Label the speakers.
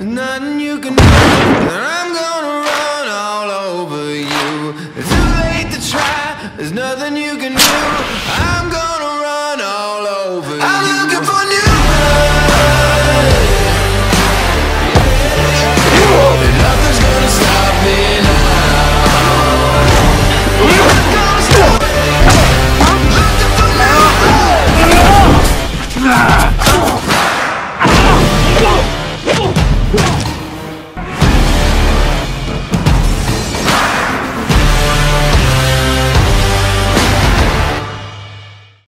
Speaker 1: Nothing you can do I'm gonna run all over you. Too late to try There's nothing you can do.